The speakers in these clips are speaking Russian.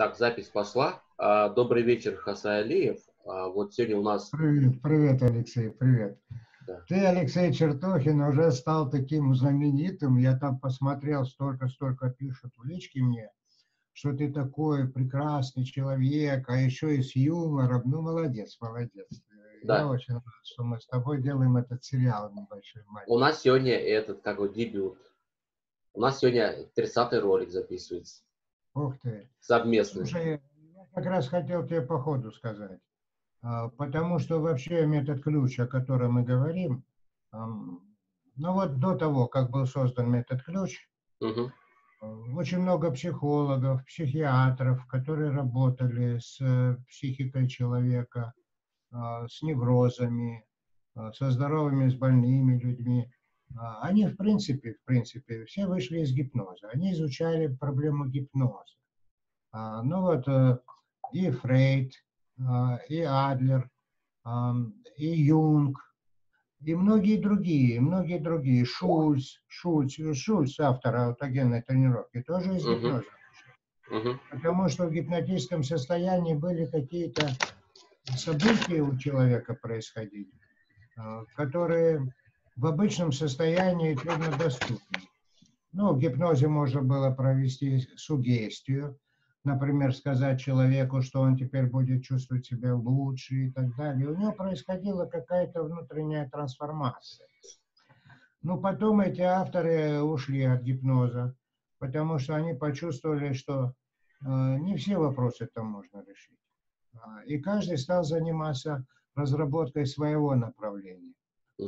Так, запись пошла. А, добрый вечер, Хасай Алиев. А, вот сегодня у нас... Привет, привет, Алексей, привет. Да. Ты, Алексей Чертохин, уже стал таким знаменитым. Я там посмотрел, столько-столько пишут в личке мне, что ты такой прекрасный человек, а еще и с юмором. Ну, молодец, молодец. Да. Я очень рад, что мы с тобой делаем этот сериал небольшой. Маленький. У нас сегодня этот, как вот, дебют. У нас сегодня 30-й ролик записывается. Ух ты. Совместный. Слушай, я как раз хотел тебе по ходу сказать. А, потому что вообще метод ключ, о котором мы говорим, ну вот до того, как был создан метод ключ, угу. очень много психологов, психиатров, которые работали с э, психикой человека, а, с неврозами, со здоровыми, с больными людьми. А, они, в принципе, в принципе, все вышли из гипноза. Они изучали проблему гипноза. А, ну вот э, и Фрейд, а, и Адлер, и Юнг, и многие другие, многие другие, Шульц, Шульц, Шульц, автор аутогенной тренировки, тоже из гипноза. Uh-huh. Потому что в гипнотическом состоянии были какие-то события у человека происходили, которые в обычном состоянии труднодоступны. Ну, в гипнозе можно было провести сугестию, например, сказать человеку, что он теперь будет чувствовать себя лучше и так далее. У него происходила какая-то внутренняя трансформация. Но потом эти авторы ушли от гипноза, потому что они почувствовали, что э, не все вопросы там можно решить. А, и каждый стал заниматься разработкой своего направления.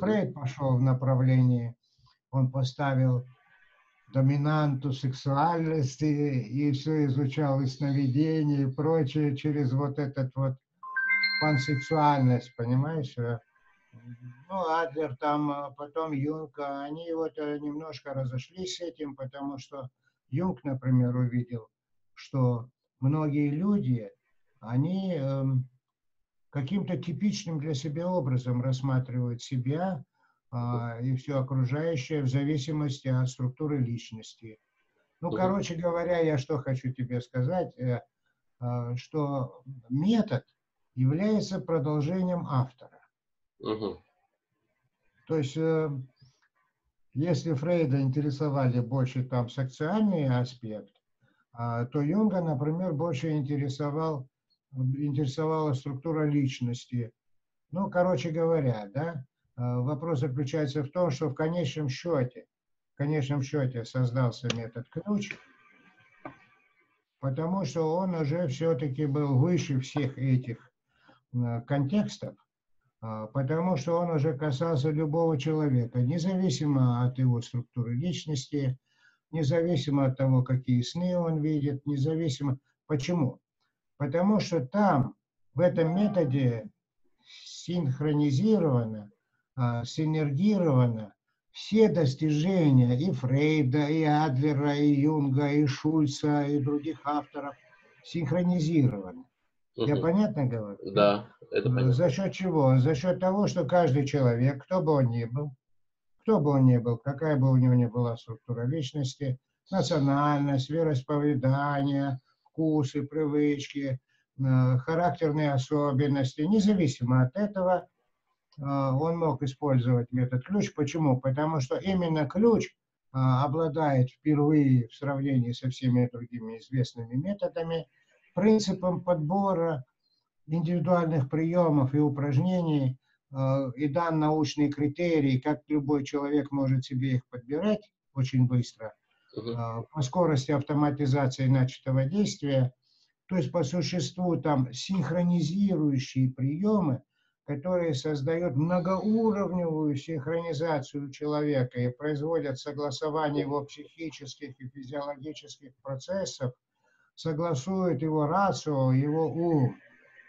Фрейд пошел в направлении, он поставил доминанту сексуальности и все изучал и сновидения и прочее через вот этот вот пансексуальность, понимаешь? Ну, Адлер там, а потом Юнг, они вот э, немножко разошлись с этим, потому что Юнг, например, увидел, что многие люди, они эм, каким-то типичным для себя образом рассматривают себя а, и все окружающее в зависимости от структуры личности. Ну, короче говоря, я что хочу тебе сказать, э, э, что метод является продолжением автора. Угу. То есть, э, если Фрейда интересовали больше там социальный аспект, а, то Юнга, например, больше интересовал интересовала структура личности. Ну, короче говоря, да, э, вопрос заключается в том, что в конечном счете, в конечном счете создался метод ключ, потому что он уже все-таки был выше всех этих э, контекстов, э, потому что он уже касался любого человека, независимо от его структуры личности, независимо от того, какие сны он видит, независимо... Почему? Потому что там, в этом методе, синхронизировано, а, синергировано все достижения и Фрейда, и Адлера, и Юнга, и Шульца, и других авторов синхронизированы. Угу. Я понятно говорю? Да, это понятно. За счет чего? За счет того, что каждый человек, кто бы он ни был, кто бы он ни был, какая бы у него ни была структура личности, национальность, вероисповедание, вкусы, привычки, э, характерные особенности. Независимо от этого, э, он мог использовать метод ключ. Почему? Потому что именно ключ э, обладает впервые в сравнении со всеми другими известными методами принципом подбора индивидуальных приемов и упражнений и дан научный критерий, как любой человек может себе их подбирать очень быстро – Э, по скорости автоматизации начатого действия, то есть по существу там синхронизирующие приемы, которые создают многоуровневую синхронизацию человека и производят согласование его психических и физиологических процессов, согласуют его рацию, его ум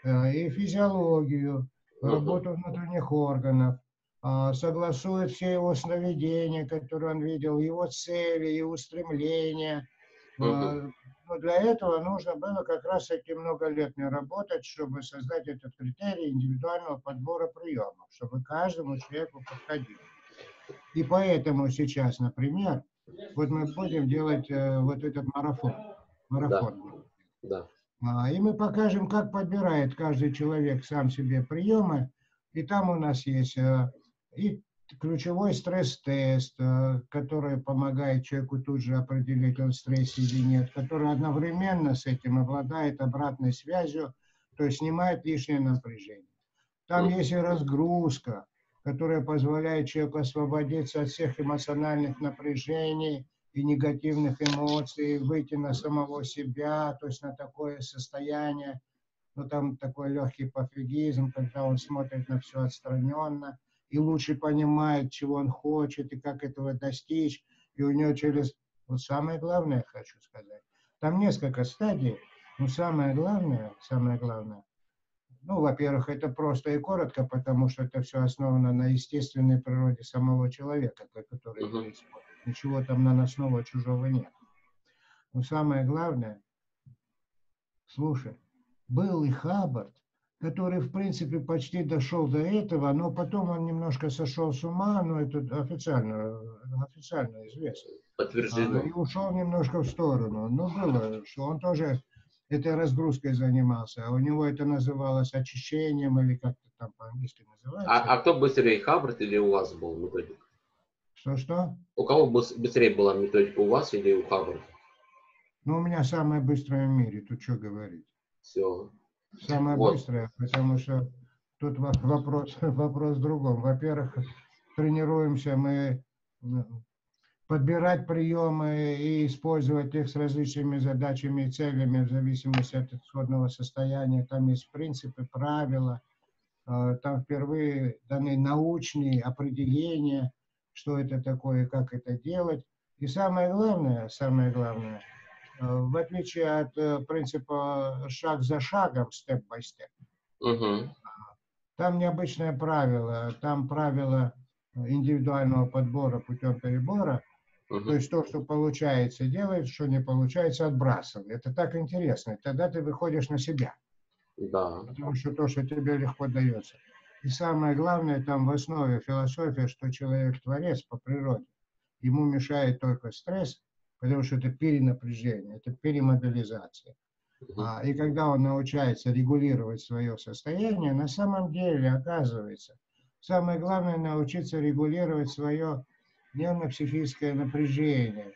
э, и физиологию, работу внутренних органов, а, согласует все его сновидения, которые он видел, его цели, его устремления. Uh-huh. Но для этого нужно было как раз таки много лет не работать, чтобы создать этот критерий индивидуального подбора приемов, чтобы каждому человеку подходил. И поэтому сейчас, например, вот мы будем делать э, вот этот марафон. Марафон. Да. да. А, И мы покажем, как подбирает каждый человек сам себе приемы. И там у нас есть э, и ключевой стресс-тест, э, который помогает человеку тут же определить, он в стрессе или нет, который одновременно с этим обладает обратной связью, то есть снимает лишнее напряжение. Там есть и разгрузка, которая позволяет человеку освободиться от всех эмоциональных напряжений и негативных эмоций, выйти на самого себя, то есть на такое состояние, ну там такой легкий пофигизм, когда он смотрит на все отстраненно и лучше понимает, чего он хочет и как этого достичь. И у него через... Вот самое главное, хочу сказать, там несколько стадий, но самое главное, самое главное, ну, во-первых, это просто и коротко, потому что это все основано на естественной природе самого человека, который его использует. Ничего там наносного чужого нет. Но самое главное, слушай, был и Хаббард, который, в принципе, почти дошел до этого, но потом он немножко сошел с ума, но это официально, официально известно. А, Подтверждено. И ушел немножко в сторону. Ну, было, что он тоже этой разгрузкой занимался, а у него это называлось очищением или как-то там по-английски называется. А, а кто быстрее, Хаббард или у вас был методик? Что-что? У кого быс- быстрее была методика, у вас или у Хаббарда? Ну, у меня самая быстрая в мире, тут что говорить. Все. Самая Вот. быстрая, потому что тут во- вопрос, вопрос в другом. Во-первых, тренируемся мы подбирать приемы и использовать их с различными задачами и целями в зависимости от исходного состояния. Там есть принципы, правила, э, там впервые даны научные определения, что это такое и как это делать. И самое главное, самое главное, в отличие от э, принципа шаг за шагом, степ-бай-степ, Угу. там необычное правило, там правило индивидуального подбора путем перебора, то есть то, что получается, делает, что не получается, отбрасывай. Это так интересно. И Тогда ты выходишь на себя, Да. потому что то, что тебе легко дается. И самое главное, там в основе философия, что человек творец по природе. Ему мешает только стресс, потому что это перенапряжение, это перемобилизация. А, И когда он научается регулировать свое состояние, на самом деле оказывается, самое главное научиться регулировать свое нервно-психическое напряжение.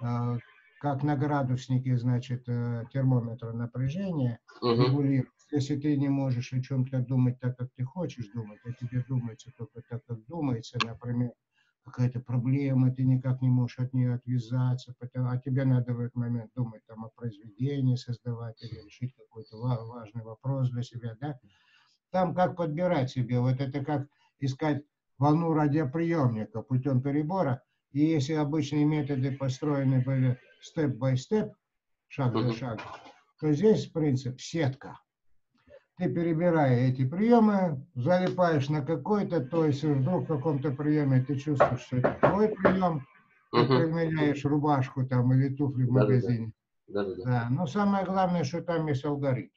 А, Как на градуснике, значит, э, термометра напряжения Мгм. регулировать. Если ты не можешь о чем-то думать так, как ты хочешь думать, а тебе думается только так, как думается, например, какая-то проблема, ты никак не можешь от нее отвязаться, потому- а тебе надо в этот момент думать там о произведении создавать или решить какой-то ва- важный вопрос для себя, да? Там как подбирать себе, вот это как искать волну радиоприемника путем перебора, и если обычные методы построены были степ-бай-степ, шаг за шагом, то здесь принцип сетка. Ты перебирая эти приемы, залипаешь на какой-то, то есть вдруг в каком-то приеме ты чувствуешь, что это твой прием, ты Мгм. применяешь рубашку там или туфли в Да-да-да. магазине. Да-да-да. Да, но самое главное, что там есть алгоритм.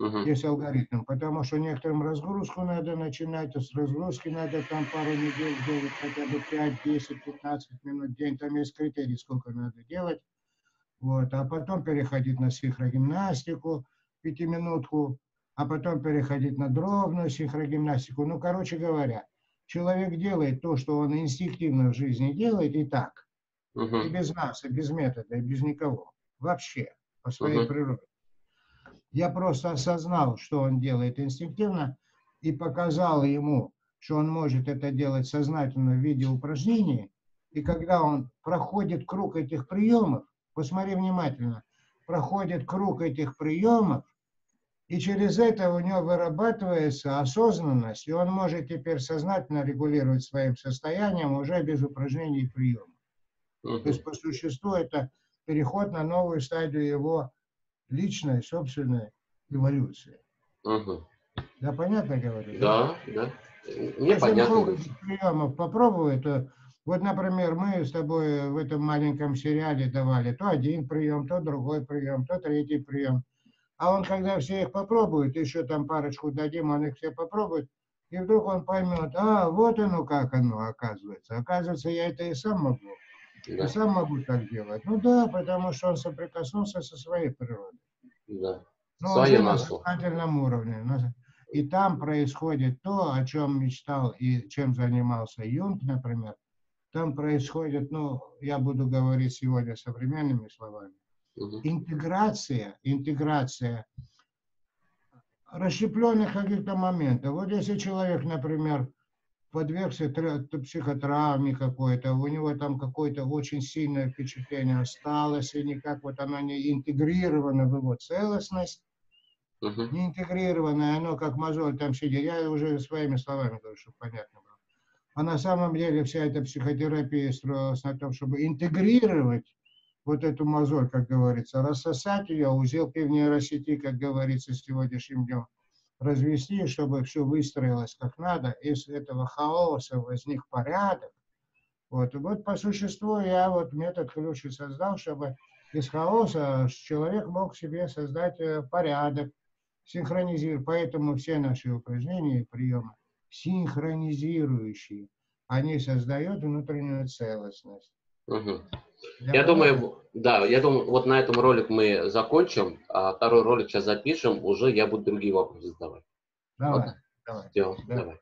Мгм. Есть алгоритм, потому что некоторым разгрузку надо начинать, а с разгрузки надо там пару недель делать, хотя бы 5, 10, 15 минут в день, там есть критерий, сколько надо делать. Вот, а потом переходить на синхрогимнастику, пятиминутку, а потом переходить на дробную синхрогимнастику. Ну, короче говоря, человек делает то, что он инстинктивно в жизни делает, и так, и Мгм. без нас, и без метода, и без никого. Вообще, по своей Мгм. природе. Я просто осознал, что он делает инстинктивно, и показал ему, что он может это делать сознательно в виде упражнений. И когда он проходит круг этих приемов, посмотри внимательно, проходит круг этих приемов, и через это у него вырабатывается осознанность, и он может теперь сознательно регулировать своим состоянием уже без упражнений и приемов. То Мгм. есть по существу это переход на новую стадию его личной, собственной эволюции. Мгм. Да, понятно говорю? Да, да. Мне Если понятно. много приемов попробовать, то вот, например, мы с тобой в этом маленьком сериале давали то один прием, то другой прием, то третий прием. А он, когда все их попробует, еще там парочку дадим, он их все попробует, и вдруг он поймет, а, вот оно как оно оказывается. Оказывается, я это и сам могу. Да, Я сам могу так делать. Ну да, потому что он соприкоснулся со своей природой. да. Ну, свое на сознательном уровне. И там происходит то, о чем мечтал и чем занимался Юнг, например. Там происходит, ну, я буду говорить сегодня современными словами. Интеграция, интеграция расщепленных каких-то моментов. Вот если человек, например, подвергся психотравме какой-то, у него там какое-то очень сильное впечатление осталось, и никак вот оно не интегрировано в его целостность, Мгм. не интегрированное, оно как мозоль там сидит. Я уже своими словами говорю, чтобы понятно было. А на самом деле вся эта психотерапия строилась на том, чтобы интегрировать вот эту мозоль, как говорится, рассосать ее, узелки в нейросети, как говорится, сегодняшним днем, развести, чтобы все выстроилось как надо, из этого хаоса возник порядок. Вот, и вот по существу я вот метод ключ создал, чтобы из хаоса человек мог себе создать э, порядок, синхронизировать. Поэтому все наши упражнения и приемы синхронизирующие, они создают внутреннюю целостность. Мгм. Я кого- думаю, да, я думаю, вот на этом ролик мы закончим, а второй ролик сейчас запишем, уже я буду другие вопросы задавать. Давай, ладно? давай. Все, Да. давай.